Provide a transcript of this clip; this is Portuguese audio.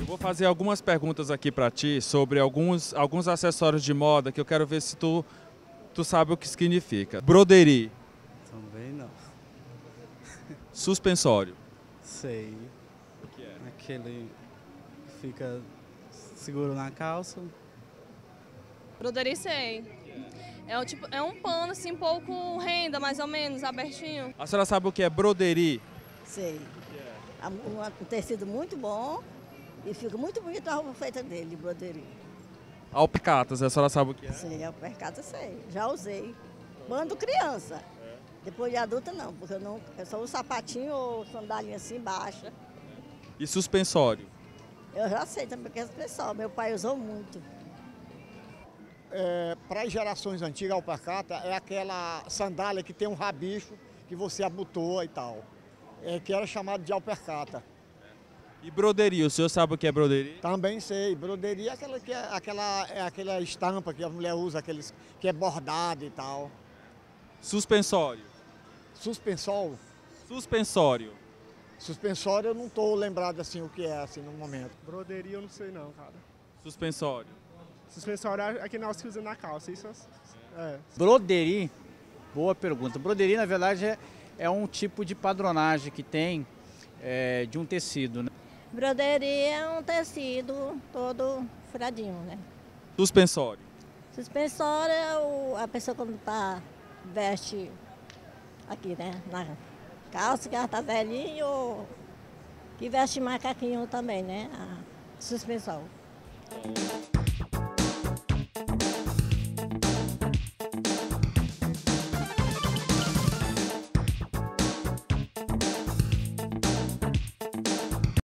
Eu vou fazer algumas perguntas aqui para ti sobre alguns, alguns acessórios de moda que eu quero ver se tu, tu sabe o que significa. Broderie, Também não. suspensório. Sei. O que é? Aquele que fica seguro na calça. Broderie sei. É um, tipo, é um pano assim, um pouco renda, mais ou menos, abertinho. A senhora sabe o que é broderie? Sei. É um, tecido muito bom e fica muito bonita a roupa feita dele, de broderie. Alpicatas, a senhora sabe o que é? Sei, o percata, sei. Já usei. Quando criança. Depois de adulta, não, porque eu, não, eu só uso sapatinho ou sandália assim, baixa. E suspensório? Eu já sei também que é pessoal. Meu pai usou muito. É, para as gerações antigas, a alparcata é aquela sandália que tem um rabicho que você abotoa e tal. É, que era chamado de alpercata. E broderie, o senhor sabe o que é broderie? Também sei, broderia é aquela, que é, aquela, é aquela estampa que a mulher usa, aqueles, que é bordado e tal. Suspensório. Suspensol, Suspensório. suspensório eu não estou lembrado assim o que é assim no momento. Broderia eu não sei não, cara. Suspensório. Suspensório é que nós que usamos na calça, isso é. Broderie, boa pergunta. Broderie, na verdade, é, é um tipo de padronagem que tem é, de um tecido. Né? Broderie é um tecido todo furadinho, né? Suspensório. Suspensório é o- a pessoa quando tá, veste aqui, né? Na calça, que ela tá velhinho, ou que veste macaquinho também, né? A suspensório.